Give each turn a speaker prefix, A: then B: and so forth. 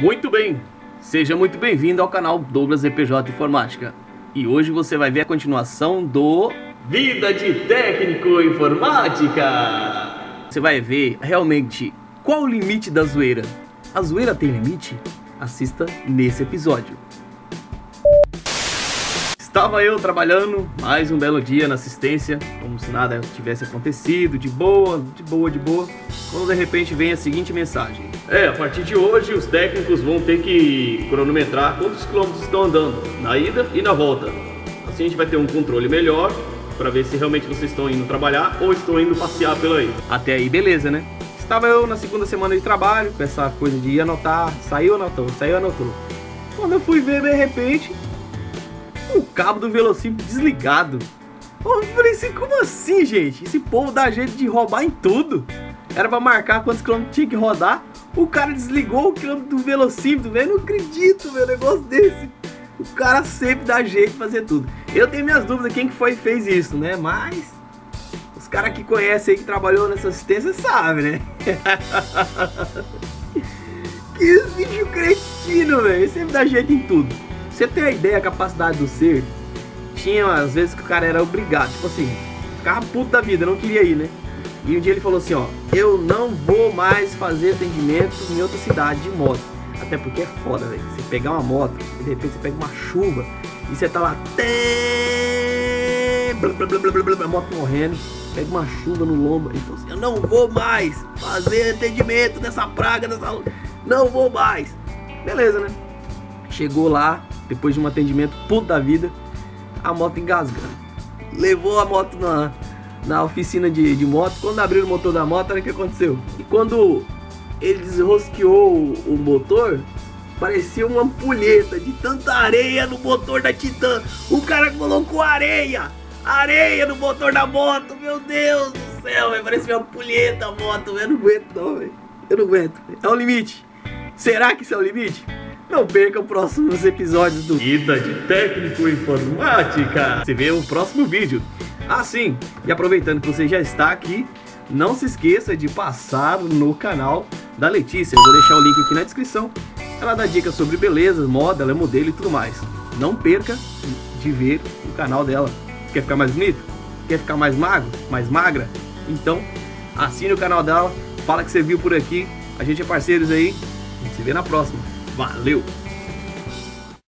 A: Muito bem, seja muito bem-vindo ao canal Douglas EPJ Informática. E hoje você vai ver a continuação do Vida de Técnico Informática. Você vai ver realmente qual o limite da zoeira. A zoeira tem limite? Assista nesse episódio. Estava eu trabalhando mais um belo dia na assistência, como se nada tivesse acontecido, de boa, de boa, de boa, quando de repente vem a seguinte mensagem: É, a partir de hoje os técnicos vão ter que cronometrar quantos quilômetros estão andando, na ida e na volta. Assim a gente vai ter um controle melhor para ver se realmente vocês estão indo trabalhar ou estão indo passear pela aí. Até aí, beleza, né? Estava eu na segunda semana de trabalho, com essa coisa de ir anotar, saiu, anotou, saiu, anotou. Quando eu fui ver, de repente, o cabo do velocímetro desligado. Eu falei assim, como assim, gente? Esse povo dá jeito de roubar em tudo. Era pra marcar quantos quilômetros tinha que rodar. O cara desligou o quilômetro do velocímetro, velho. Não acredito, meu negócio desse. O cara sempre dá jeito de fazer tudo. Eu tenho minhas dúvidas quem que foi e fez isso, né? Mas os caras que conhecem aí, que trabalhou nessa assistência, sabem, né? que bicho cretino, velho. Sempre dá jeito em tudo. Você tem a ideia, a capacidade do ser? Tinha às vezes que o cara era obrigado, tipo assim, ficava puto da vida, não queria ir, né? E um dia ele falou assim, ó, eu não vou mais fazer atendimento em outra cidade de moto. Até porque é foda, velho. Você pegar uma moto e de repente você pega uma chuva e você tá lá, blá, blá, blá, blá, blá, blá, a moto morrendo, pega uma chuva no lombo. Ele falou assim, eu não vou mais fazer atendimento nessa praga, nessa. Não vou mais. Beleza, né? Chegou lá, depois de um atendimento puto da vida, a moto engasgando. Levou a moto na, na oficina de, de moto. Quando abriu o motor da moto, olha o que aconteceu. E quando ele desrosqueou o, o motor, parecia uma ampulheta de tanta areia no motor da Titan. O cara colocou areia, areia no motor da moto. Meu Deus do céu, véio, parecia uma ampulheta a moto. Eu não aguento, não, velho. Eu não aguento. É o limite. Será que isso é o limite? Não perca os próximos episódios do Vida de Técnico Informática. Se vê o próximo vídeo. Ah, sim. E aproveitando que você já está aqui, não se esqueça de passar no canal da Letícia. Eu vou deixar o link aqui na descrição. Ela dá dicas sobre beleza, moda, ela é modelo e tudo mais. Não perca de ver o canal dela. Quer ficar mais bonito? Quer ficar mais magro? Mais magra? Então, assine o canal dela. Fala que você viu por aqui. A gente é parceiros aí. A gente se vê na próxima. 晚六。